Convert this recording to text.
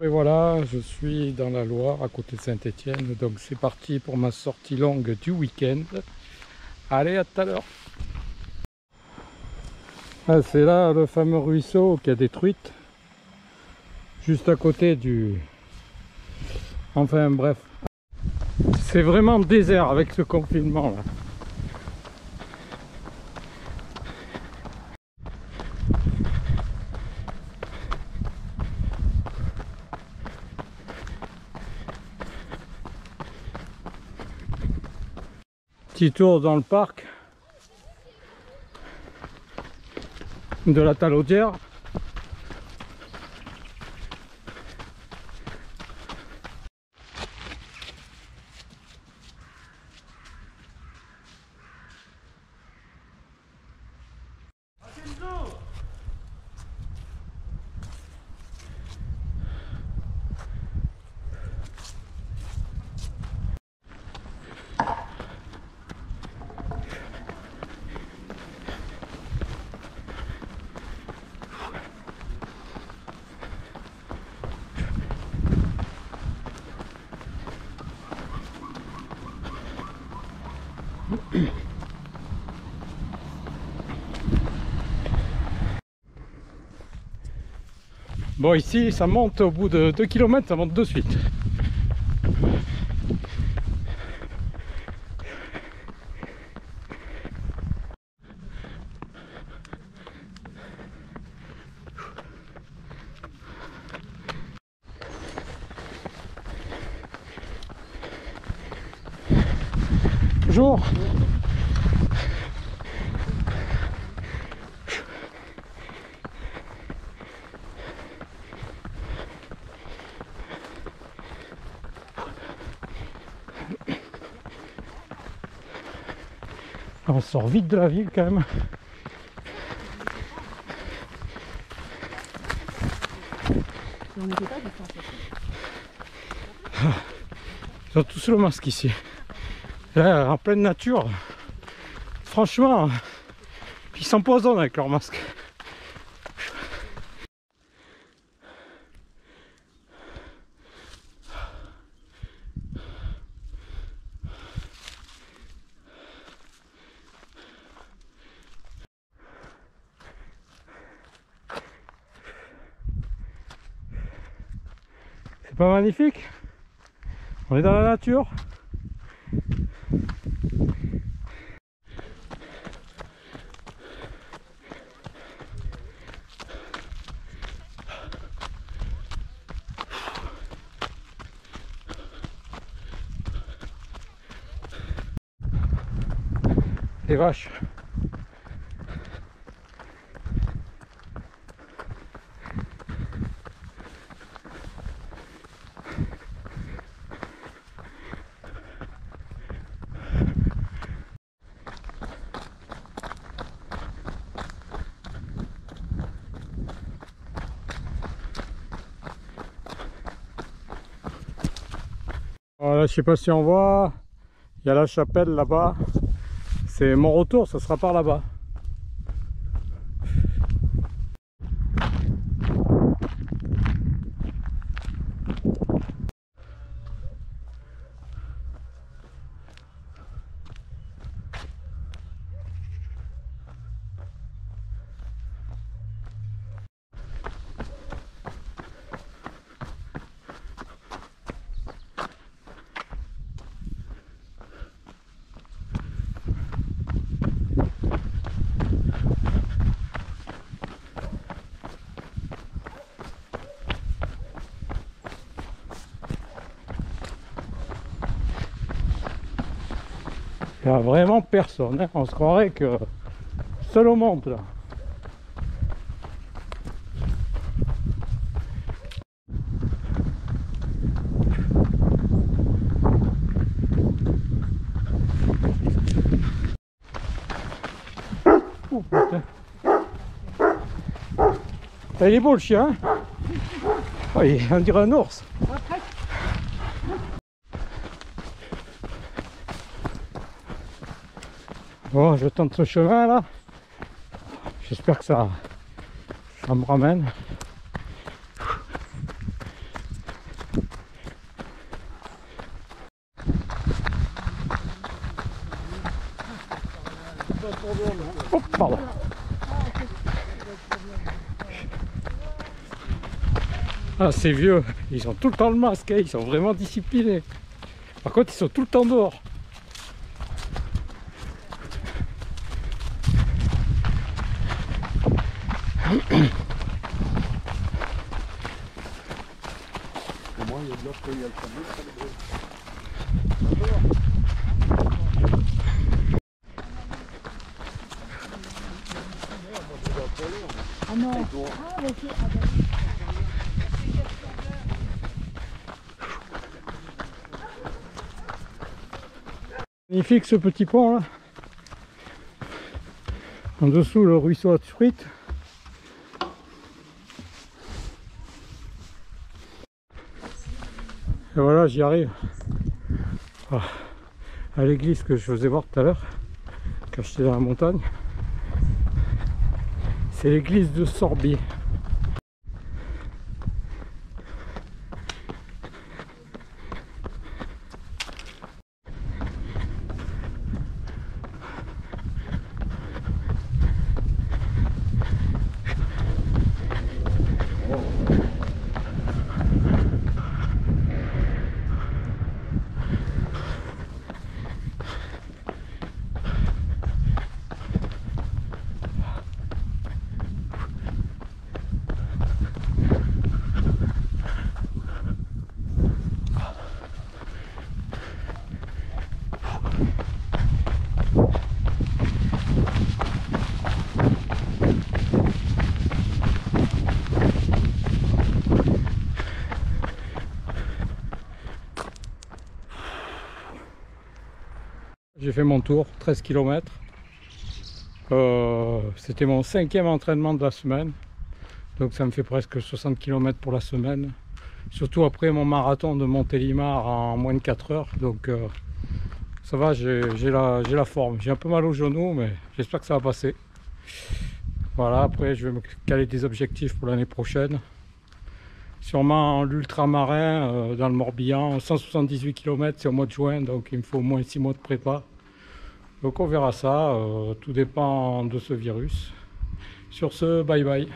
Et voilà, je suis dans la Loire, à côté de Saint-Étienne. Donc c'est parti pour ma sortie longue du week-end. Allez, à tout à l'heure. Ah, c'est là le fameux ruisseau qui a détruite. Juste à côté du... Enfin bref. C'est vraiment désert avec ce confinement là. Petit tour dans le parc de la Talaudière. Bon ici ça monte au bout de 2 km, ça monte de suite. Bonjour On sort vite de la ville quand même. Ils ont tous le masque ici. Là, en pleine nature, franchement, ils s'empoisonnent avec leur masque. C'est pas magnifique? On est dans la nature? Les vaches. Voilà, je sais pas si on voit, il y a la chapelle là-bas. C'est mon retour, ça sera par là-bas. Il a vraiment personne. hein. On se croirait que seul au monde là. Il est beau le chien. hein? Oh, on dirait un ours. Bon, je tente ce chemin là. J'espère que ça, ça me ramène. Oh, pardon. Ah, ces vieux, ils ont tout le temps le masque, hein. ils sont vraiment disciplinés. Par contre, ils sont tout le temps dehors. Ah. Ah, ah, Magnifique ce petit pont là. En dessous le ruisseau à truite. Et voilà, j'y arrive. Ah, à l'église que je faisais voir tout à l'heure, quand dans la montagne. C'est l'église de Sorbier. J'ai fait mon tour, 13 km. C'était mon cinquième entraînement de la semaine. Donc ça me fait presque 60 km pour la semaine. Surtout après mon marathon de Montélimar en moins de 4 heures. Donc euh, ça va, j'ai j'ai la, j'ai la forme. J'ai un peu mal au genou, mais j'espère que ça va passer. Voilà, après je vais me caler des objectifs pour l'année prochaine. Sûrement l'ultramarin euh, dans le Morbihan, 178 km, c'est au mois de juin, donc il me faut au moins 6 mois de prépa. Donc on verra ça, euh, tout dépend de ce virus. Sur ce, bye bye.